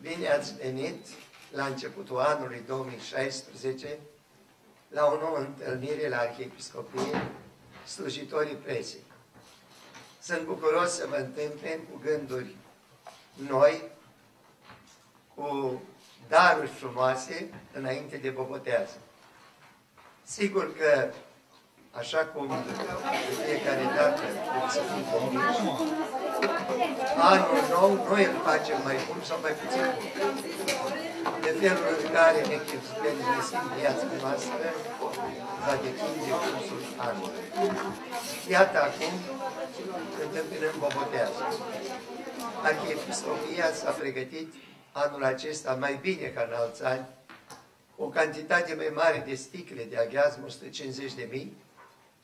Bine ați venit la începutul anului 2016 la o nouă întâlnire la Arhiepiscopie Slujitorii Presei. Sunt bucuros să vă întâmpin cu gânduri noi, cu daruri frumoase înainte de bobotează. Sigur că, așa cum de fiecare dată anul nou, noi îl facem mai bun sau mai puțin bun. De felul în care ne chipsim viața noastră, va depinde cursul anului. Iată acum, întâmpinăm Bobotează. Arhiepiscopia s-a pregătit anul acesta mai bine ca în alți ani, o cantitate mai mare de sticle de aghiazm, 150 de mii,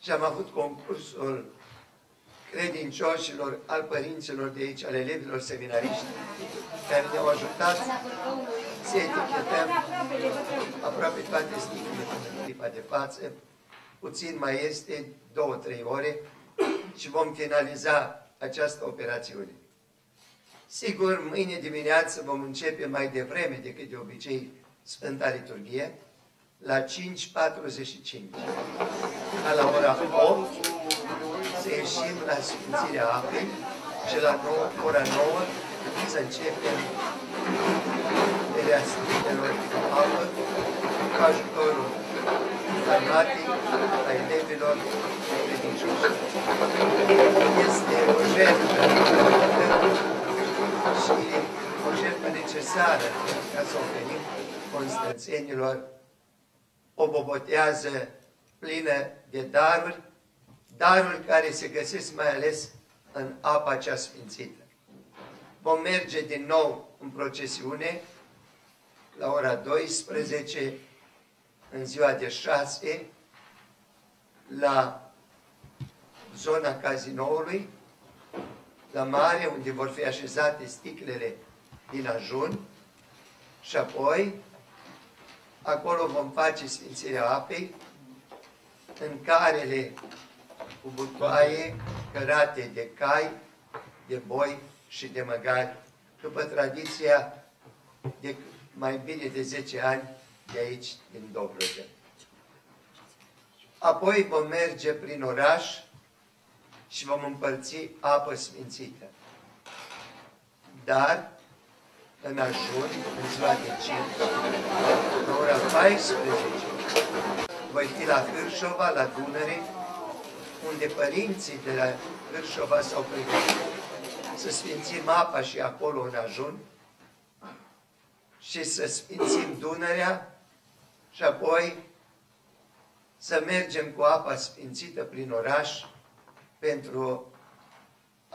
și am avut concursul credincioșilor, al părinților de aici, al elevilor seminariști, care ne-au ajutat să etichetăm aproape toate sticlele în clipa de față. Puțin mai este, două, trei ore și vom finaliza această operațiune. Sigur, mâine dimineață vom începe mai devreme decât de obicei Sfânta Liturghie, la 5.45. La ora 8 să ieșim la Sfințirea Apei și la 9, ora 9 să începem berea Sfintelor cu apă cu ajutorul armatic a elevilor credincioși. Este o jertfă și o jertfă necesară ca să oferim constanțenilor o bobotează plină de daruri daruri care se găsesc mai ales în apa cea sfințită. Vom merge din nou în procesiune la ora 12, în ziua de 6, la zona cazinoului, la mare, unde vor fi așezate sticlele din ajun și apoi acolo vom face sfințirea apei, în carele cu butoaie cărate de cai, de boi și de măgari, după tradiția de mai bine de 10 ani de aici, din Dobrogea. Apoi vom merge prin oraș și vom împărți apă sfințită. Dar, în ajun, în ziua de 5, la ora 14, voi fi la Hârșova, la Dunăre, unde părinții de la Cârșova s-au pregătit să sfințim apa și acolo în ajun și să sfințim Dunărea și apoi să mergem cu apa sfințită prin oraș pentru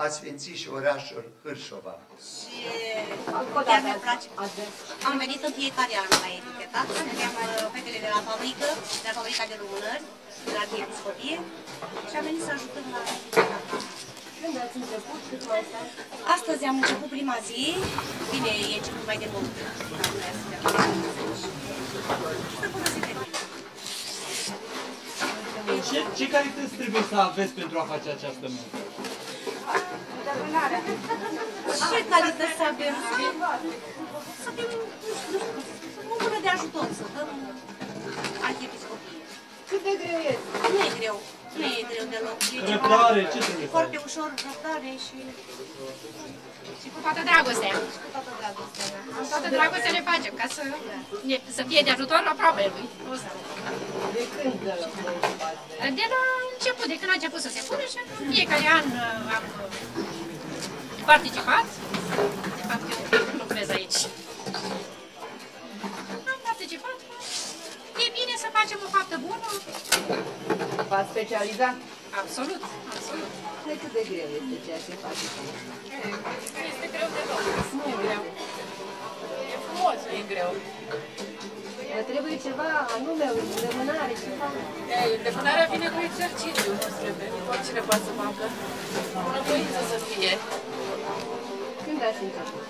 a sfinți și orașul Hârșova. Și chiar mi place. Am venit în fiecare an la etichetat. Suntem uh, fetele de la fabrică, de la fabrica de lumânări de la Arhiepiscopie și am venit să ajutăm la Când ați început? Cât mai stați? Astăzi am început prima zi, bine, e început mai de mult. Ce, ce calități trebuie să aveți pentru a face această muncă? Ce calități să avem? Să fim, nu știu, o mână de ajutor, să dăm arhiepiscopie. Cât de greu este? Nu e greu. Nu e greu deloc. E ceva Răbdare, ce trebuie să foarte ai? ușor, răbdare și Și cu toată dragostea. cu toată dragostea. da. Cu toată dragostea ne facem ca să, ne, să fie de ajutor la aproape lui. Ăsta. De când vă ocupați de De la început, de când a început să se pune și în fiecare an uh, am uh, participat. De fapt, eu lucrez aici. Am participat. E bine să facem o faptă bună. V-ați specializat? Absolut, absolut. De cât de greu este ceea ce faceți? Este greu de loc. Nu e greu. E frumos, nu e greu. Vă trebuie ceva anume, o îndemânare, ceva? Ei, Îndemânarea vine cu exercițiu, nu trebuie. Oricine poate să facă. Bunăvoință să fie când ați început?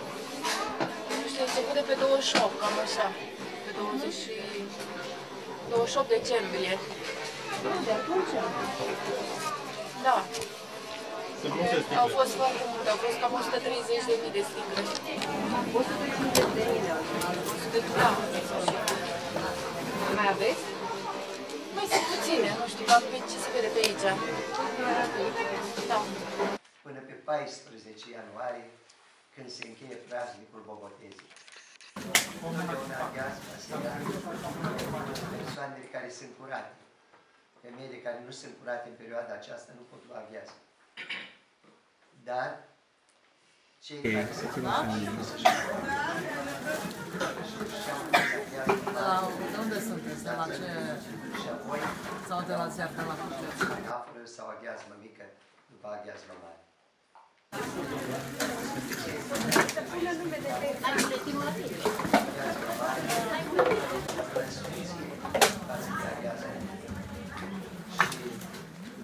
Nu știu, început de pe 28, cam așa. Pe 20 și... 28 decembrie. Da, de atunci? Da. Au fost foarte multe, au fost cam 130 de mii de sticle. 130 de mii Da. Mai aveți? Mai sunt puține, nu știu, dar ce se vede pe aici. Da. Până pe 14 ianuarie când se încheie praznicul Bobotezii. Totdeauna aghiazmă se dă persoanele care sunt curate. Femeile care nu sunt curate în perioada aceasta nu pot lua aghiazmă. Dar cei care se curate trebuie să-și La, de unde sunteți? De la ce? Și apoi Sau de la ziar, de la Cuceț? află sau aghiazmă mică după aghiazmă mare. Aghiazmă mare, răspuns față de aghiazmă și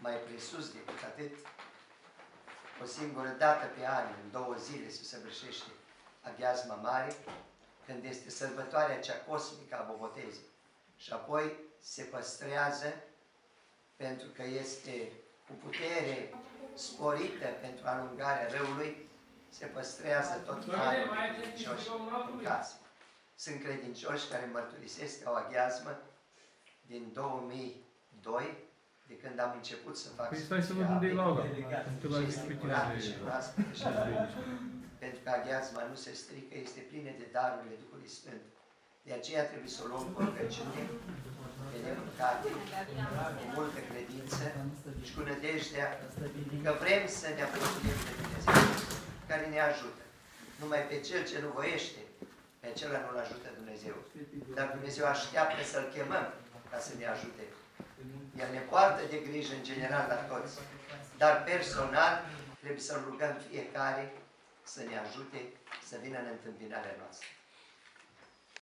mai presus decât atât, o singură dată pe an, în două zile, se săvârșește aghiazma mare, când este sărbătoarea cea cosmică a Bobotezii. Și apoi se păstrează pentru că este cu putere sporită pentru alungarea răului, se păstrează tot anul credincioși în casă. Sunt credincioși care mărturisesc că au aghiazmă din 2002, de când am început să fac Păi stai să văd Sfântia unde e Apei. Laura. Că la Și este pe curată tine și de- proaspătă și pentru că aghiazma nu se strică, este plină de darurile Duhului Sfânt. De aceea trebuie să o luăm cu rugăciune, pe nepăcate, cu multă credință și cu nădejdea că vrem să ne apropiem de Dumnezeu, care ne ajută. Numai pe Cel ce nu voiește, pe acela nu-L ajută Dumnezeu. Dar Dumnezeu așteaptă să-L chemăm ca să ne ajute. El ne poartă de grijă în general la toți, dar personal trebuie să-L rugăm fiecare să ne ajute să vină în întâmpinarea noastră.